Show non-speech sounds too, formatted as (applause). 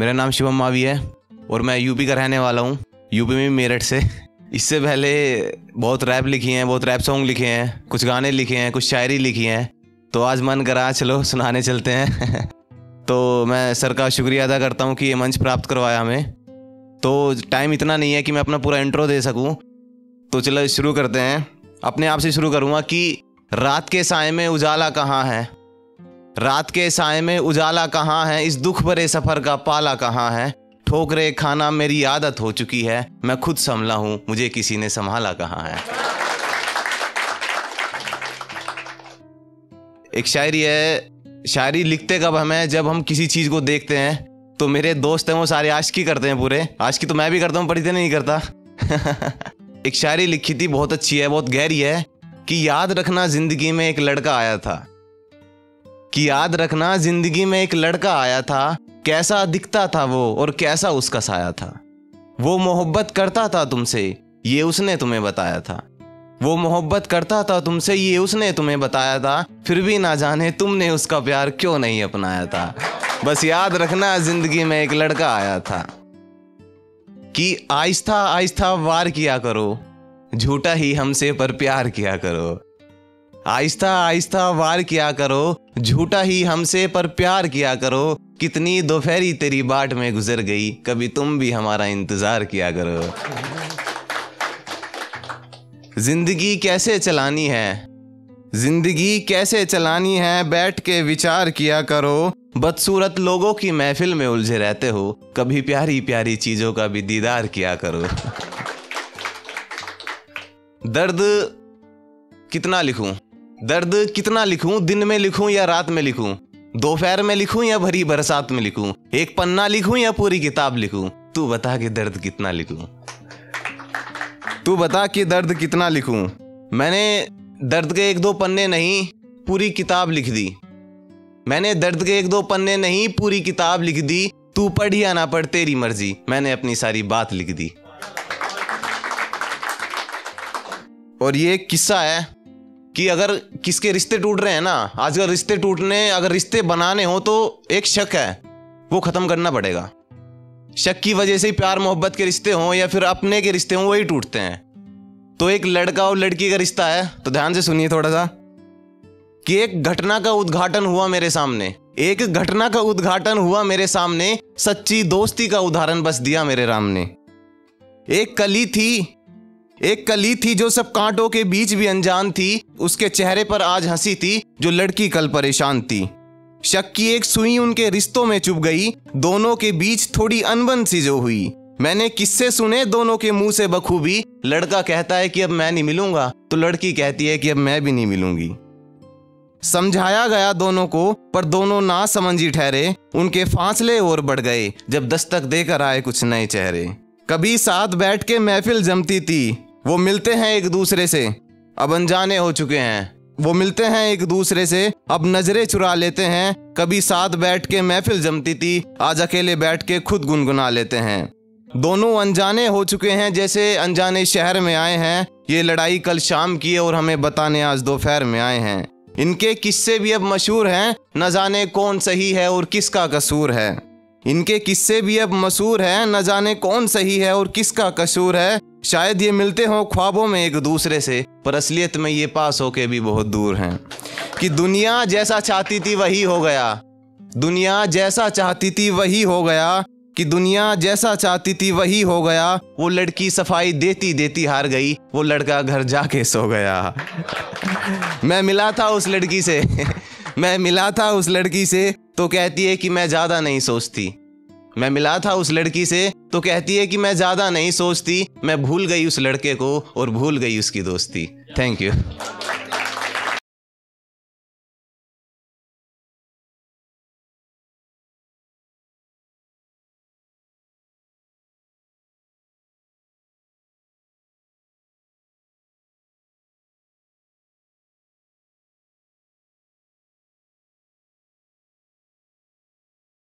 मेरा नाम शिवम मावी है और मैं यूपी का रहने वाला हूँ। यूपी में मेरठ से। इससे पहले बहुत रैप लिखी हैं, बहुत रैप सॉन्ग लिखे हैं, कुछ गाने लिखे हैं, कुछ शायरी लिखी हैं। तो आज मन करा, चलो, सुनाने चलते हैं। (laughs) तो मैं सर का शुक्रिया अदा करता हूँ कि ये मंच प्राप्त करवाया हमें। तो टाइम इतना नहीं है कि मैं अपना पूरा इंट्रो दे सकूँ। तो चलो, शुरू करते हैं। अपने आप से शुरू करूँगा कि रात के साय में उजाला कहाँ है? रात के साय में उजाला कहाँ है? इस दुख भरे सफ़र का पाला कहाँ है? ठोकरे, खाना मेरी आदत हो चुकी है। मैं खुद संभला हूँ। मुझे किसी ने संभाला कहाँ है? एक शायरी है, शायरी लिखते कब हमें? जब हम किसी चीज़ को देखते हैं तो मेरे दोस्त हैं, वो सारे आशिकी करते हैं पूरे। आशिकी तो मैं भी करता हूँ, पर इतने नहीं करता। (laughs) एक शायरी लिखी थी, बहुत अच्छी है, बहुत गहरी है, कि याद रखना ज़िंदगी में एक लड़का आया था। कि याद रखना, ज़िंदगी में एक लड़का आया था, कैसा दिखता था वो और कैसा उसका साया था। वो मोहब्बत करता था तुमसे, ये उसने तुम्हें बताया था। वो मोहब्बत करता था तुमसे, ये उसने तुम्हें बताया था। फिर भी ना जाने तुमने उसका प्यार क्यों नहीं अपनाया था। बस याद रखना, ज़िंदगी में एक लड़का आया था। कि आहिस्ता आहिस्ता वार किया करो, झूठा ही हमसे पर प्यार किया करो। आहिस्ता आहिस्ता वार किया करो, झूठा ही हमसे पर प्यार किया करो। कितनी दोपहरी तेरी बाट में गुजर गई, कभी तुम भी हमारा इंतज़ार किया करो। ज़िंदगी कैसे चलानी है? ज़िंदगी कैसे चलानी है? बैठ के विचार किया करो। बदसूरत लोगों की महफिल में उलझे रहते हो। कभी प्यारी प्यारी चीज़ों का भी दीदार किया करो। दर्द कितना लिखूं? दर्द कितना लिखूं, दिन में लिखूं या रात में लिखूं? दोपहर में लिखूं या भरी बरसात में लिखूं? एक पन्ना लिखूं या पूरी किताब लिखूं? तू बता कि दर्द कितना लिखूं। तू बता कि दर्द कितना लिखूं। मैंने दर्द के एक दो पन्ने नहीं, पूरी किताब लिख दी। मैंने दर्द के एक दो पन्ने नहीं, पूरी किताब लिख दी। तू पढ़ या ना पढ़, तेरी मर्ज़ी। मैंने अपनी सारी बात लिख दी। और ये एक किस्सा है कि अगर किसके रिश्ते टूट रहे हैं ना, आजकल रिश्ते टूटने, अगर रिश्ते बनाने हो तो एक शक है, वो खत्म करना पड़ेगा। शक की वजह से ही प्यार, मोहब्बत के रिश्ते हों या फिर अपने के रिश्ते हों, वही टूटते हैं। तो एक लड़का और लड़की का रिश्ता है तो ध्यान से सुनिए थोड़ा सा कि एक घटना का उद्घाटन हुआ मेरे सामने। एक घटना का उद्घाटन हुआ मेरे सामने, सच्ची दोस्ती का उदाहरण बस दिया मेरे राम ने। एक कली थी एक कली थी जो सब कांटों के बीच भी अनजान थी। उसके चेहरे पर आज हँसी थी, जो लड़की कल परेशान थी। शक की एक सुई उनके रिश्तों में चुप गई। दोनों के बीच थोड़ी अनबन सी जो हुई। मैंने किस्से सुने, दोनों के मुँह से बखूबी। लड़का कहता है कि अब मैं नहीं मिलूँगा तो लड़की कहती है कि अब मैं भी नहीं मिलूँगी। समझाया गया दोनों को, पर दोनों ना समझी ठहरे। उनके फासले और बढ़ गए, जब दस्तक देकर आए कुछ नए चेहरे। कभी साथ बैठ के महफिल जमती थी वो मिलते हैं एक दूसरे से। अब अनजाने हो चुके हैं। वो मिलते हैं एक दूसरे से। अब नज़रें चुरा लेते हैं। कभी साथ बैठ के महफिल जमती थी। आज अकेले बैठ के खुद गुनगुना लेते हैं। दोनों अनजाने हो चुके हैं। जैसे अनजाने शहर में आए हैं। ये लड़ाई कल शाम की है और हमें बताने आज दोपहर में आए हैं। इनके किस्से भी अब मशहूर हैं। न जाने कौन सही है और किसका कसूर है। इनके किस्से भी अब मशहूर हैं। न जाने कौन सही है और किसका कसूर है। शायद ये मिलते हों ख्वाबों में एक दूसरे से, पर असलियत में ये पास होके भी बहुत दूर हैं। कि दुनिया जैसा चाहती थी वही हो गया। दुनिया जैसा चाहती थी वही हो गया। कि दुनिया जैसा चाहती थी वही हो गया। वो लड़की सफ़ाई देती देती हार गई। वो लड़का घर जाके सो गया। मैं मिला था उस लड़की से। मैं मिला था उस लड़की से तो कहती है कि मैं ज़्यादा नहीं सोचती। मैं मिला था उस लड़की से तो कहती है कि मैं ज़्यादा नहीं सोचती, मैं भूल गई उस लड़के को और भूल गई उसकी दोस्ती। Thank you